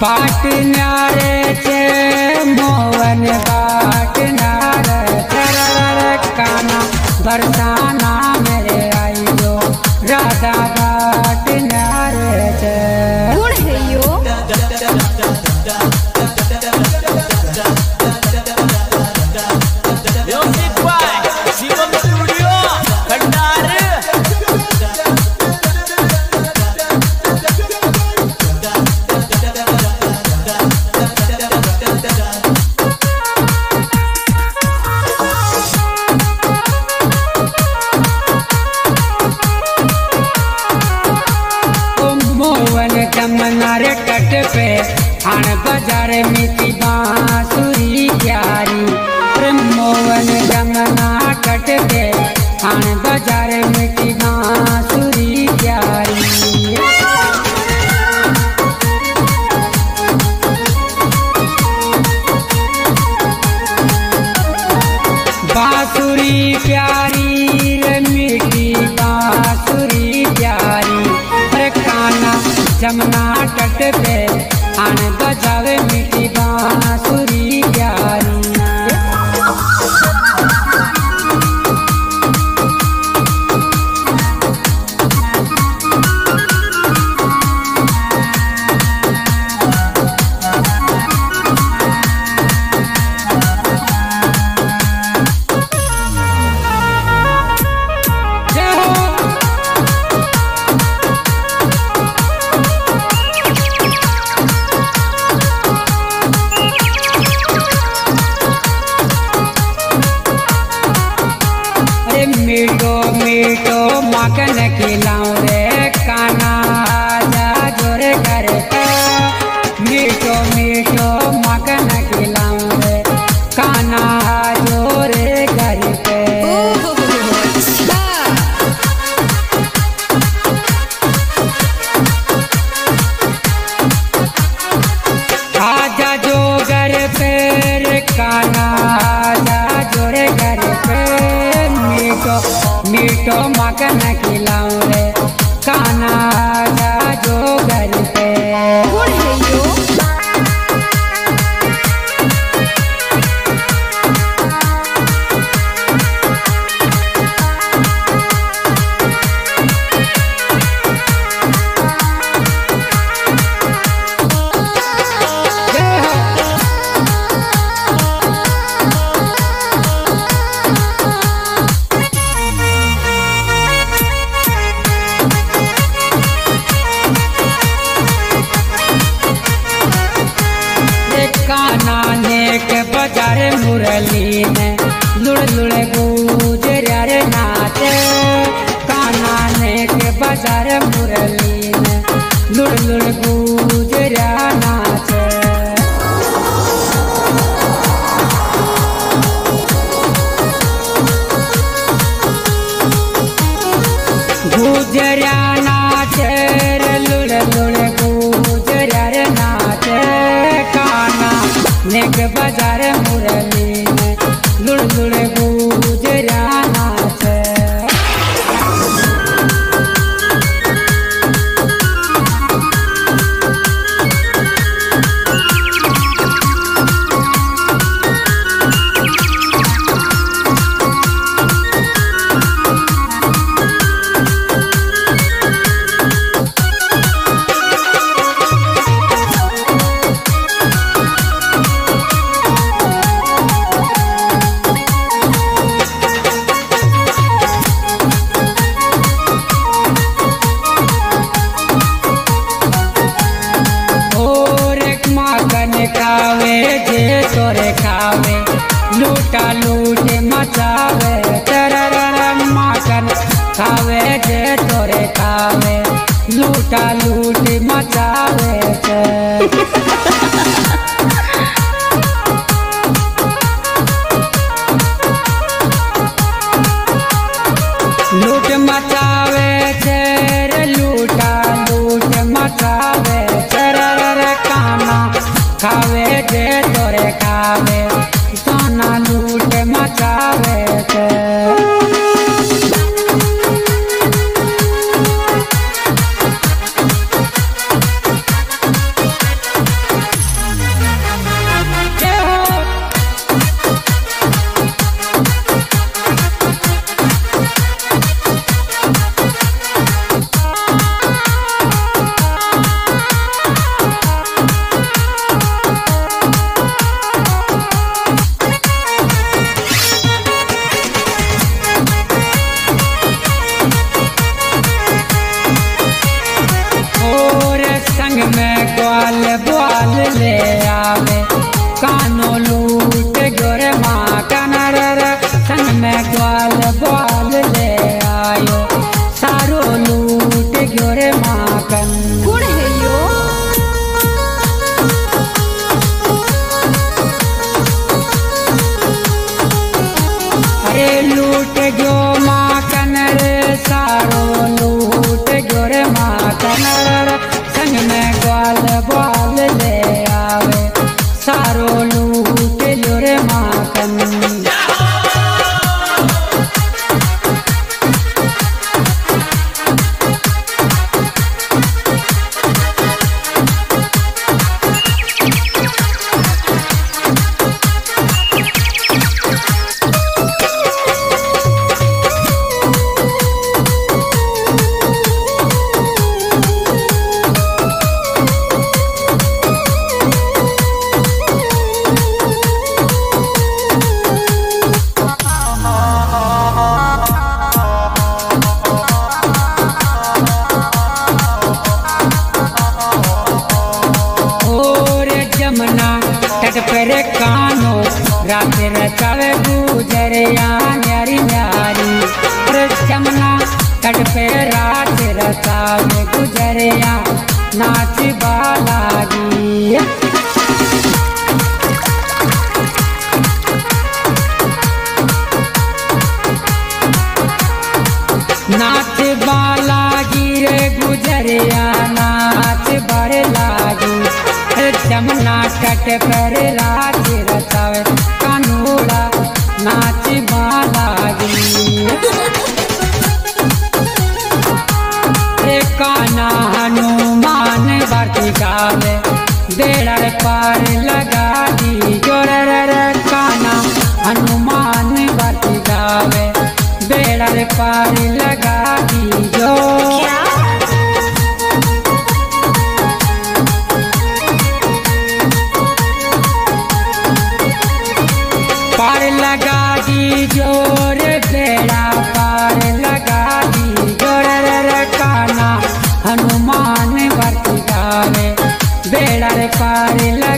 न्यारे चे मोहन बाट नारे काना बरसाना जमुना तट पे आन बजावे मिट्टी बांसुरी प्यारी। तो मकन लाऊ। जाना रे मुरली ने लुड़ लुड़ गुजरा रे नाचे। काना ने के बाज़ार मुरली ने लुड़ लुड़ गुजरा नाचे। गुजरा के बाज़ार मुरली। भड़कावे जे तोरे खावे। लूटा लूट मचावे मकन खावे, जे तोरे खावे। लूटा लूट मचावे गयो माँ कनर सारो लूट माँ कनर संग में ग्वाल ग्वाल जमुना तट पर कानो। रात रचावे गुजरिया न्यारी न्यारी जमुना तट पर रात रचावे गुजरिया नाच बालागी तट पर रात रचावे कानूड़ा नाच बालागी काना हनुमान भर्ती गावे बेड़र पार लगा दी ज़ोर काना हनुमान भर्ती गावे बेड़र पार लगा दी जो दी ज़ोर बेड़ा पार लगा दी। ज़ोर रखाना हनुमान वर्ती गावे बेड़ा पार लगा